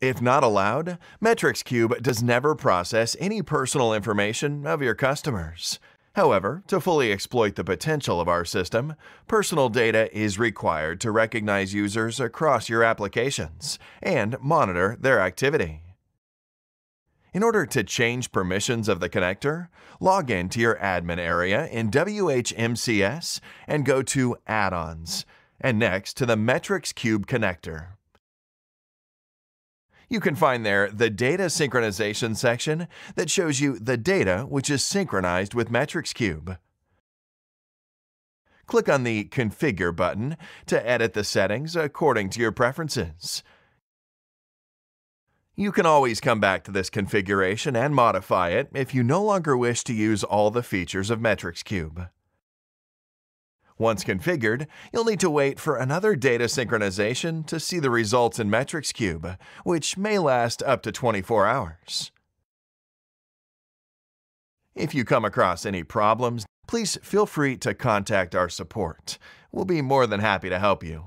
If not allowed, Metrics Cube does never process any personal information of your customers. However, to fully exploit the potential of our system, personal data is required to recognize users across your applications and monitor their activity. In order to change permissions of the connector, log in to your admin area in WHMCS and go to Add-ons, and next to the Metrics Cube connector. You can find there the Data Synchronization section that shows you the data which is synchronized with Metrics Cube. Click on the Configure button to edit the settings according to your preferences. You can always come back to this configuration and modify it if you no longer wish to use all the features of Metrics Cube. Once configured, you'll need to wait for another data synchronization to see the results in Metrics Cube, which may last up to 24 hours. If you come across any problems, please feel free to contact our support. We'll be more than happy to help you.